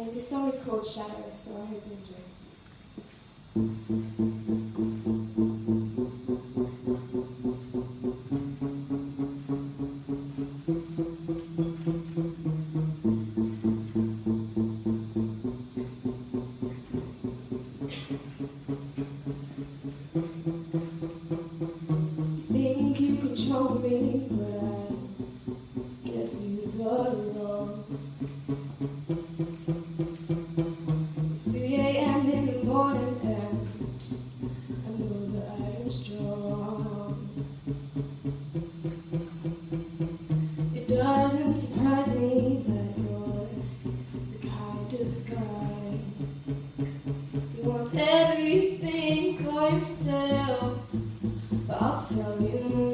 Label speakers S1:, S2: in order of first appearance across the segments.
S1: And this song is called Shadow, so I hope you enjoy it. You think you control me, but I'll tell you.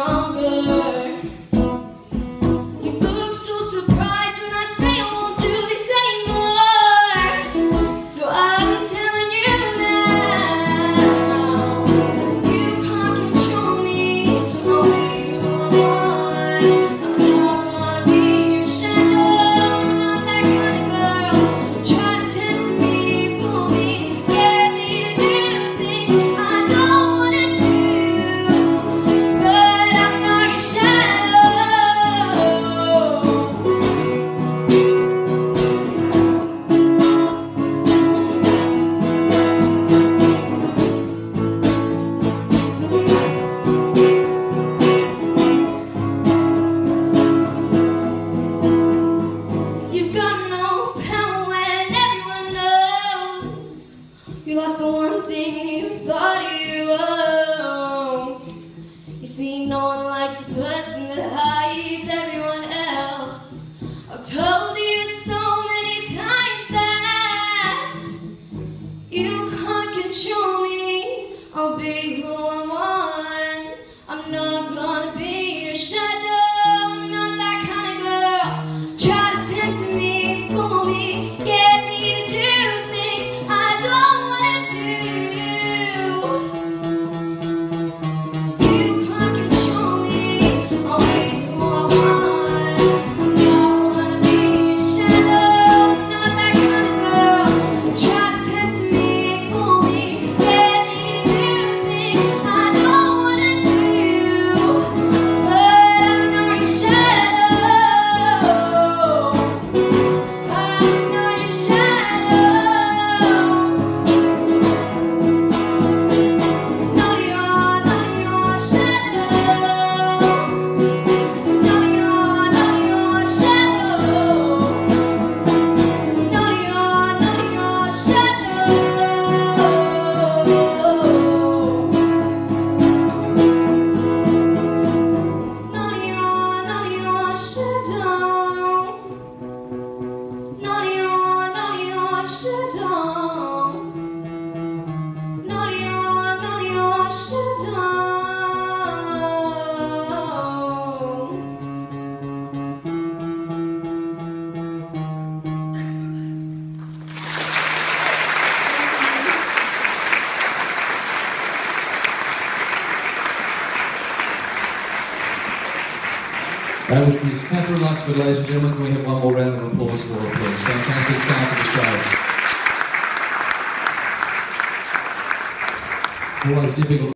S1: strong. That
S2: was Miss Kathryn Luxford, ladies and gentlemen. Can we have one more round of applause for her, please? Fantastic start to the show. Always difficult.